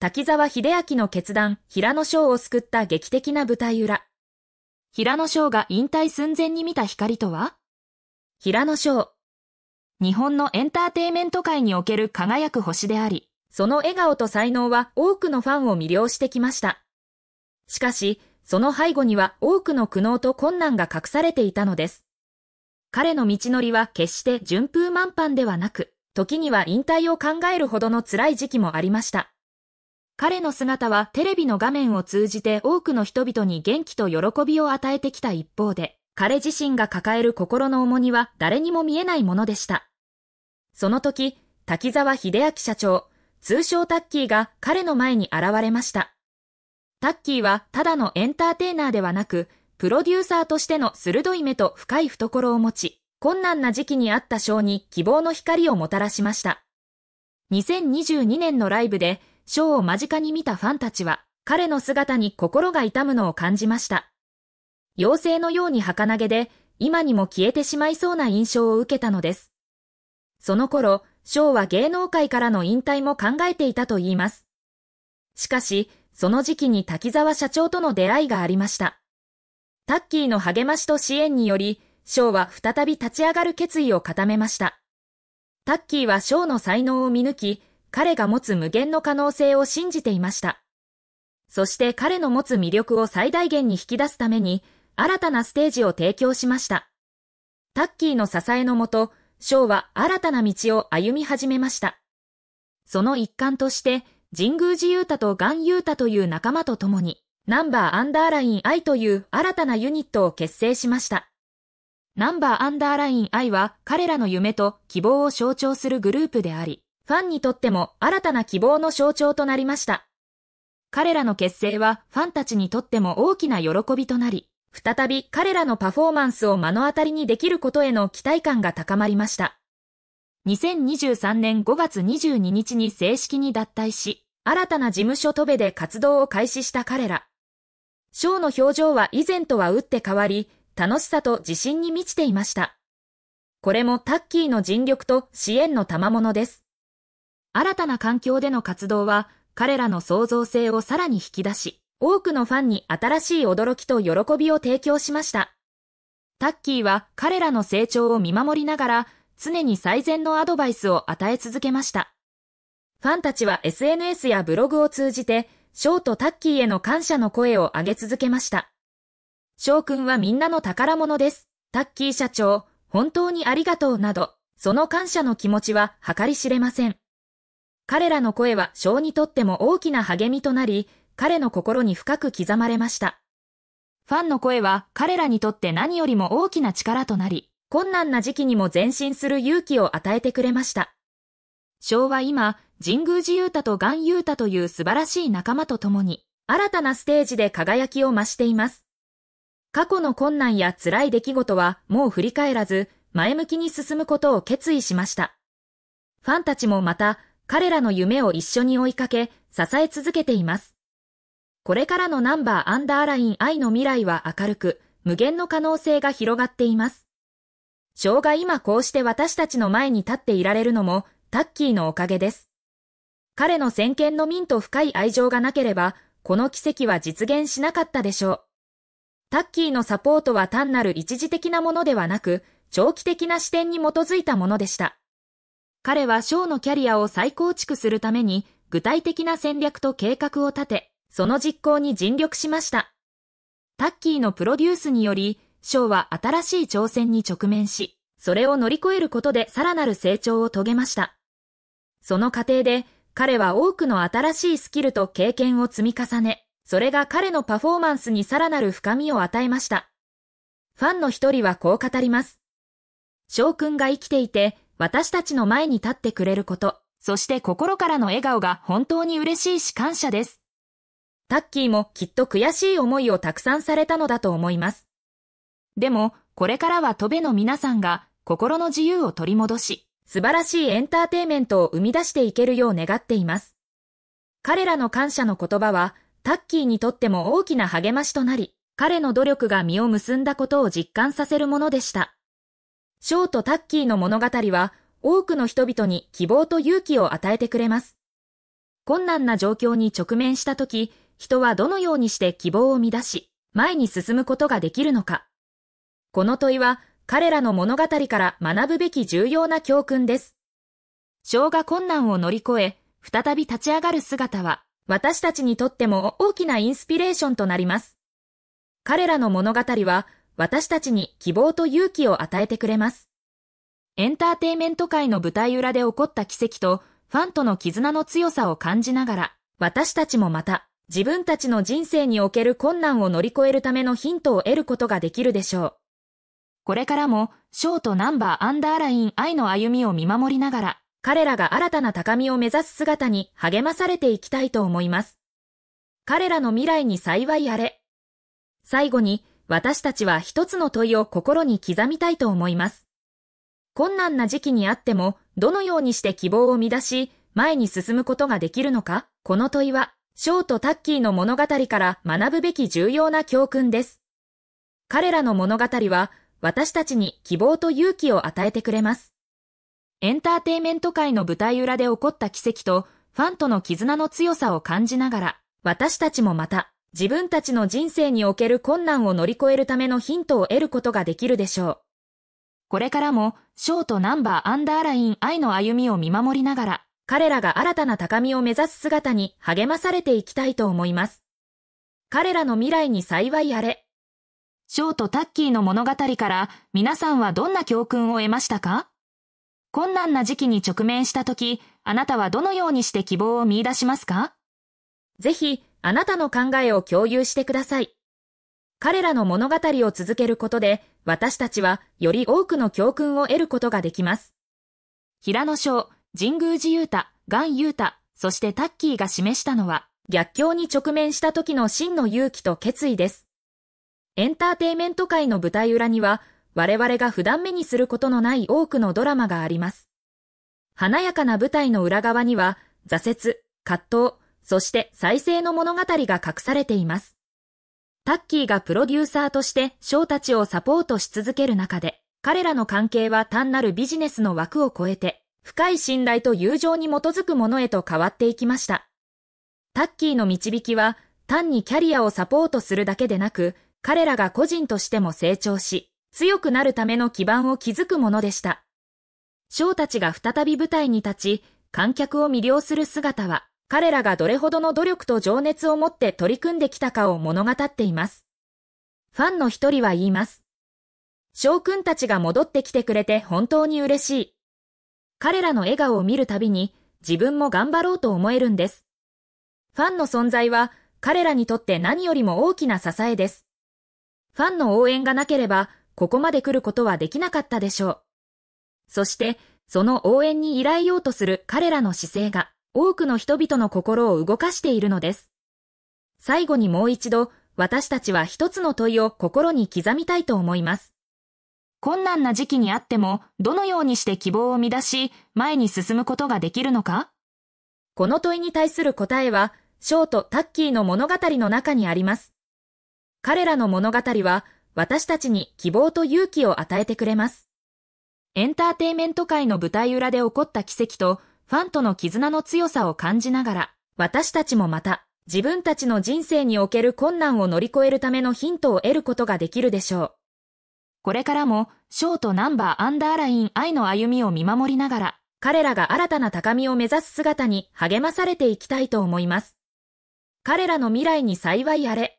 滝沢秀明の決断、平野翔を救った劇的な舞台裏。平野翔が引退寸前に見た光とは？平野翔。日本のエンターテイメント界における輝く星であり、その笑顔と才能は多くのファンを魅了してきました。しかし、その背後には多くの苦悩と困難が隠されていたのです。彼の道のりは決して順風満帆ではなく、時には引退を考えるほどの辛い時期もありました。彼の姿はテレビの画面を通じて多くの人々に元気と喜びを与えてきた一方で、彼自身が抱える心の重荷は誰にも見えないものでした。その時、滝沢秀明社長、通称タッキーが彼の前に現れました。タッキーはただのエンターテイナーではなく、プロデューサーとしての鋭い目と深い懐を持ち、困難な時期にあったショーに希望の光をもたらしました。2022年のライブで、ショーを間近に見たファンたちは、彼の姿に心が痛むのを感じました。妖精のように儚げで、今にも消えてしまいそうな印象を受けたのです。その頃、翔は芸能界からの引退も考えていたと言います。しかし、その時期に滝沢社長との出会いがありました。タッキーの励ましと支援により、翔は再び立ち上がる決意を固めました。タッキーは翔の才能を見抜き、彼が持つ無限の可能性を信じていました。そして彼の持つ魅力を最大限に引き出すために、新たなステージを提供しました。タッキーの支えのもと、翔は新たな道を歩み始めました。その一環として、神宮寺勇太とガン勇太という仲間と共に、ナンバーアンダーライン I という新たなユニットを結成しました。ナンバーアンダーライン I は彼らの夢と希望を象徴するグループであり、ファンにとっても新たな希望の象徴となりました。彼らの結成はファンたちにとっても大きな喜びとなり、再び彼らのパフォーマンスを目の当たりにできることへの期待感が高まりました。2023年5月22日に正式に脱退し、新たな事務所トベで活動を開始した彼ら。ショーの表情は以前とは打って変わり、楽しさと自信に満ちていました。これもタッキーの尽力と支援の賜物です。新たな環境での活動は、彼らの創造性をさらに引き出し、多くのファンに新しい驚きと喜びを提供しました。タッキーは彼らの成長を見守りながら常に最善のアドバイスを与え続けました。ファンたちは SNS やブログを通じてショーとタッキーへの感謝の声を上げ続けました。翔くんはみんなの宝物です。タッキー社長、本当にありがとうなど、その感謝の気持ちは計り知れません。彼らの声は翔にとっても大きな励みとなり、彼の心に深く刻まれました。ファンの声は彼らにとって何よりも大きな力となり、困難な時期にも前進する勇気を与えてくれました。昭は今、神宮寺勇太とガン勇太という素晴らしい仲間と共に、新たなステージで輝きを増しています。過去の困難や辛い出来事はもう振り返らず、前向きに進むことを決意しました。ファンたちもまた、彼らの夢を一緒に追いかけ、支え続けています。これからのナンバーアンダーライン愛の未来は明るく、無限の可能性が広がっています。生が今こうして私たちの前に立っていられるのも、タッキーのおかげです。彼の先見の民と深い愛情がなければ、この奇跡は実現しなかったでしょう。タッキーのサポートは単なる一時的なものではなく、長期的な視点に基づいたものでした。彼はショーのキャリアを再構築するために、具体的な戦略と計画を立て、その実行に尽力しました。タッキーのプロデュースにより、ショーは新しい挑戦に直面し、それを乗り越えることでさらなる成長を遂げました。その過程で、彼は多くの新しいスキルと経験を積み重ね、それが彼のパフォーマンスにさらなる深みを与えました。ファンの一人はこう語ります。翔くんが生きていて、私たちの前に立ってくれること、そして心からの笑顔が本当に嬉しいし感謝です。タッキーもきっと悔しい思いをたくさんされたのだと思います。でも、これからはトベの皆さんが心の自由を取り戻し、素晴らしいエンターテイメントを生み出していけるよう願っています。彼らの感謝の言葉は、タッキーにとっても大きな励ましとなり、彼の努力が実を結んだことを実感させるものでした。ショーとタッキーの物語は、多くの人々に希望と勇気を与えてくれます。困難な状況に直面したとき、人はどのようにして希望を乱し、前に進むことができるのか。この問いは、彼らの物語から学ぶべき重要な教訓です。生が困難を乗り越え、再び立ち上がる姿は、私たちにとっても大きなインスピレーションとなります。彼らの物語は、私たちに希望と勇気を与えてくれます。エンターテイメント界の舞台裏で起こった奇跡と、ファンとの絆の強さを感じながら、私たちもまた、自分たちの人生における困難を乗り越えるためのヒントを得ることができるでしょう。これからも、ショートナンバーアンダーライン愛の歩みを見守りながら、彼らが新たな高みを目指す姿に励まされていきたいと思います。彼らの未来に幸いあれ。最後に、私たちは一つの問いを心に刻みたいと思います。困難な時期にあっても、どのようにして希望を乱し、前に進むことができるのかこの問いは、ショーとタッキーの物語から学ぶべき重要な教訓です。彼らの物語は、私たちに希望と勇気を与えてくれます。エンターテイメント界の舞台裏で起こった奇跡と、ファンとの絆の強さを感じながら、私たちもまた、自分たちの人生における困難を乗り越えるためのヒントを得ることができるでしょう。これからも、ショートナンバーアンダーライン愛の歩みを見守りながら、彼らが新たな高みを目指す姿に励まされていきたいと思います。彼らの未来に幸いあれ。ショートタッキーの物語から皆さんはどんな教訓を得ましたか？困難な時期に直面した時、あなたはどのようにして希望を見出しますか？ぜひ、あなたの考えを共有してください。彼らの物語を続けることで、私たちはより多くの教訓を得ることができます。平野翔、神宮寺雄太、ガン雄太、そしてタッキーが示したのは、逆境に直面した時の真の勇気と決意です。エンターテイメント界の舞台裏には、我々が普段目にすることのない多くのドラマがあります。華やかな舞台の裏側には、挫折、葛藤、そして再生の物語が隠されています。タッキーがプロデューサーとしてショーたちをサポートし続ける中で、彼らの関係は単なるビジネスの枠を超えて、深い信頼と友情に基づくものへと変わっていきました。タッキーの導きは、単にキャリアをサポートするだけでなく、彼らが個人としても成長し、強くなるための基盤を築くものでした。ショーたちが再び舞台に立ち、観客を魅了する姿は、彼らがどれほどの努力と情熱を持って取り組んできたかを物語っています。ファンの一人は言います。将軍たちが戻ってきてくれて本当に嬉しい。彼らの笑顔を見るたびに自分も頑張ろうと思えるんです。ファンの存在は彼らにとって何よりも大きな支えです。ファンの応援がなければここまで来ることはできなかったでしょう。そしてその応援に依頼ようとする彼らの姿勢が多くの人々の心を動かしているのです。最後にもう一度、私たちは一つの問いを心に刻みたいと思います。困難な時期にあっても、どのようにして希望を乱し、前に進むことができるのか？この問いに対する答えは、ショート・タッキーの物語の中にあります。彼らの物語は、私たちに希望と勇気を与えてくれます。エンターテイメント界の舞台裏で起こった奇跡と、ファンとの絆の強さを感じながら、私たちもまた、自分たちの人生における困難を乗り越えるためのヒントを得ることができるでしょう。これからも、ショートナンバーアンダーライン愛の歩みを見守りながら、彼らが新たな高みを目指す姿に励まされていきたいと思います。彼らの未来に幸いあれ。